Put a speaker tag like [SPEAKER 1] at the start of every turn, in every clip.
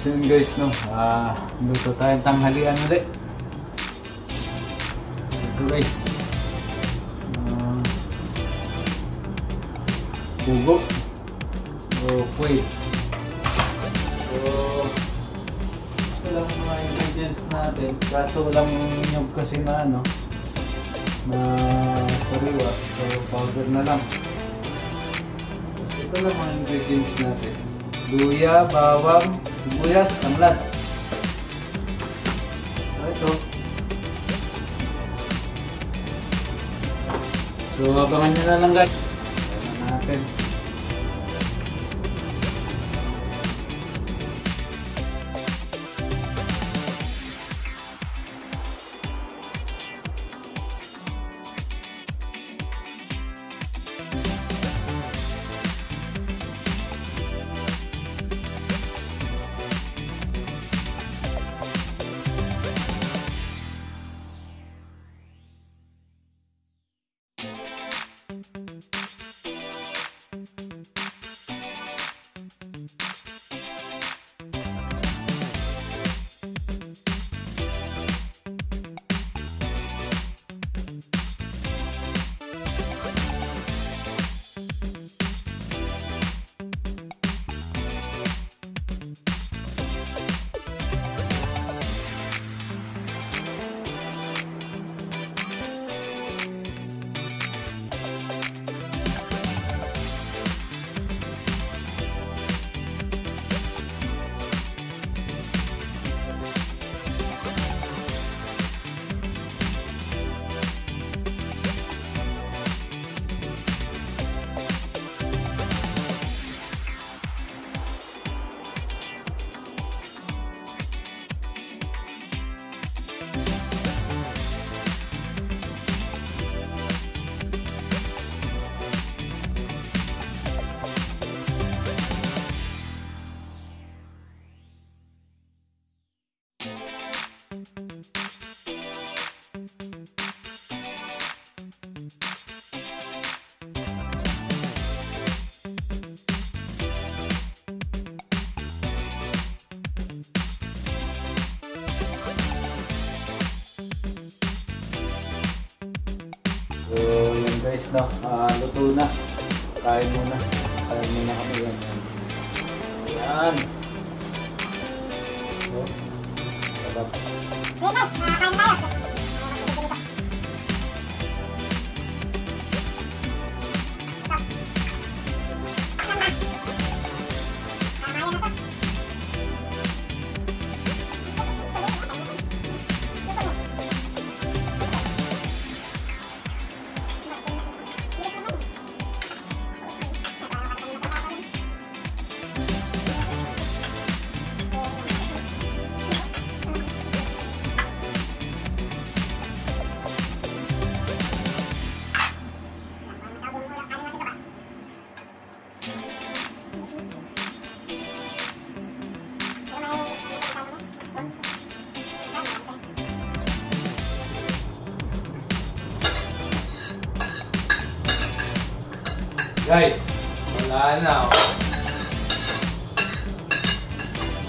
[SPEAKER 1] guys, no. Ah, luto tayong tanghalian ulit. Ito guys. Ah, pugo. O puwit. So, ito lang ang mga ingredients natin. Kaso walang nyog kasi na ano na sariwa. So, powder na lang. Tapos ito lang mga ingredients natin. Luya, bawang, sibuyas, tanglad. So, ito. So, abangan nyo na lang guys. Ayan na natin. Guys, no. Ah, luto na. Kain muna. Kain muna kami yan. Yan. Yan. So, sarap. Guys, wala na. Oh.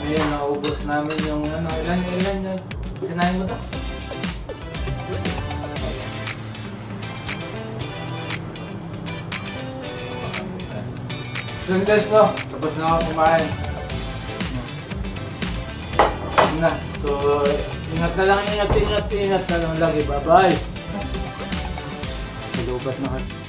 [SPEAKER 1] Ngayon, naubos namin yung ano, ilan, ilan yung sinahin mo to? So yun guys, no, tapos na ako kumain. Yun na. So, ingat na lang, ingat, ingat, ingat na lang lagi. Bye-bye. Sa lubat na kasi.